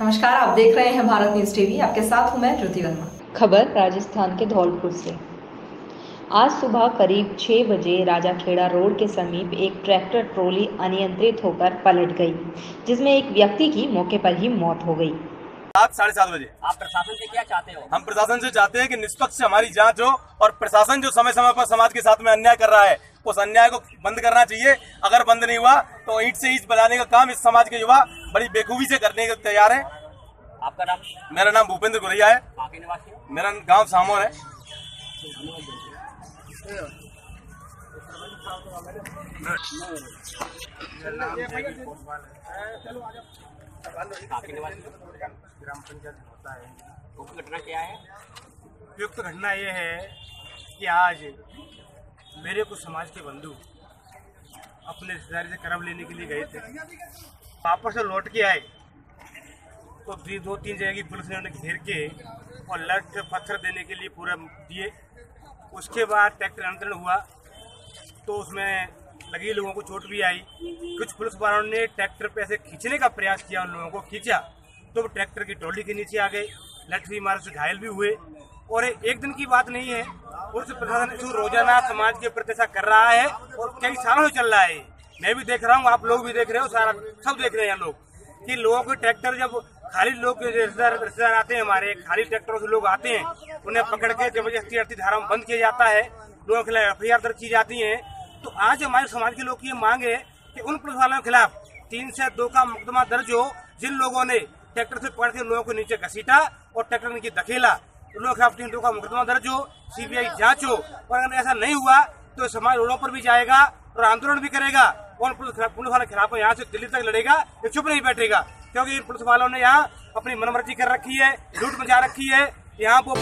नमस्कार आप देख रहे हैं भारत न्यूज़ टीवी। आपके साथ हूँ मैं ज्योति वर्मा। खबर राजस्थान के धौलपुर से। आज सुबह करीब 6 बजे राजाखेड़ा रोड के समीप एक ट्रैक्टर ट्रॉली अनियंत्रित होकर पलट गई जिसमें एक व्यक्ति की मौके पर ही मौत हो गई। रात साढ़े सात बजे। आप प्रशासन से क्या चाहते हो? हम प्रशासन से चाहते हैं कि निष्पक्ष हमारी जाँच हो और प्रशासन जो समय समय पर समाज के साथ में अन्याय कर रहा है उस अन्याय को बंद करना चाहिए। अगर बंद नहीं हुआ तो ईट से ईट बनाने का काम इस समाज के युवा बड़ी बेखूबी से करने के तैयार है। आपका नाम? मेरा नाम भूपेंद्र गुरैया है। मेरा गाँव सामोर है। हो? ग्राम पंचायत होता है। घटना क्या है? उपयुक्त घटना ये है कि आज मेरे कुछ समाज के बंधु अपने रिश्तेदारी से कर्म लेने के लिए गए थे। वापस से लौट के आए। तो दो तीन जगह की पुलिस ने उन्हें घेर के और लट पत्थर देने के लिए पूरा दिए। उसके बाद ट्रैक्टर अंतरण हुआ। तो उसमें लगी लोगों को चोट भी आई। कुछ पुलिस वालों ने ट्रैक्टर पे ऐसे खींचने का प्रयास किया, उन लोगों को खींचा। तो वो ट्रैक्टर की ट्रॉली के नीचे आ गए। लठ भी मारे से घायल भी हुए। और एक दिन की बात नहीं है पुलिस प्रशासन रोज़ाना समाज के प्रति कर रहा है और कई सालों से चल रहा है। मैं भी देख रहा हूँ, आप लोग भी देख रहे हो, सारा सब देख रहे हैं लोग, कि लोगों के ट्रैक्टर जब खाली लोग रिश्तेदार आते हैं हमारे, खाली ट्रैक्टरों से लोग आते हैं, उन्हें पकड़ के ज़बरदस्ती अर्थी धारा बंद किया जाता है, लोगों के खिलाफ एफ़ दर्ज की जाती है। तो आज हमारे समाज के लोग की ये मांग है कि उन पुलिस वालों के खिलाफ तीन से दो का मुकदमा दर्ज हो, जिन लोगों ने ट्रैक्टर से पकड़ के लोगों को नीचे घसीटा और ट्रैक्टर नीचे धकेला। लोगों के खिलाफ का मुकदमा दर्ज हो, सीबीआई जाँच हो। और अगर ऐसा नहीं हुआ तो समाज रोडों पर भी जाएगा और आंदोलन भी करेगा और पुलिस वाले खिलाफ यहाँ से दिल्ली तक लड़ेगा, ये चुप नहीं बैठेगा। क्योंकि पुलिस वालों ने यहाँ अपनी मनमर्जी कर रखी है, लूट मचा रखी है, यहाँ वो